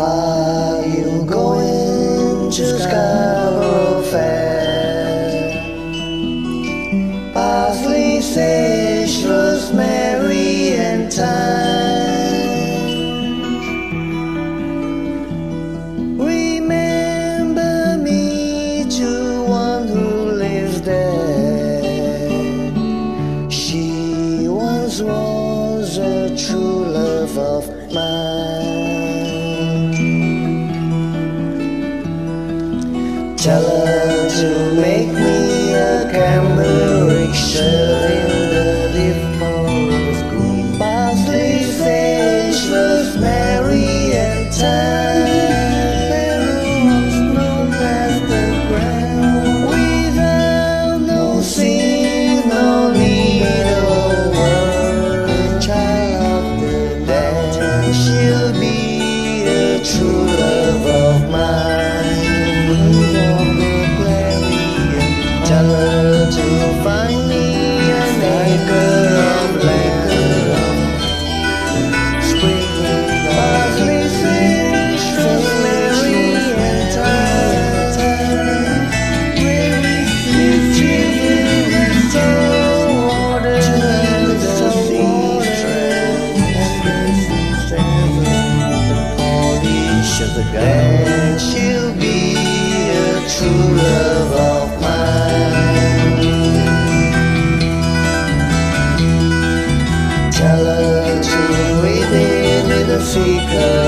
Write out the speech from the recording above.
Are you going to Scarborough Fair? Rosemary, and thyme. Remember me to one who lives there. She once was a true love of mine. Tell her to make me a cambric rickshaw in the deep forest green. Parsley, sage, rosemary, and thyme. There no past the ground. Without no sin, no need, no worry. Child of the dead, she'll be a true. she's the guide, she'll be a true love of mine. Tell her to wait in with a faker.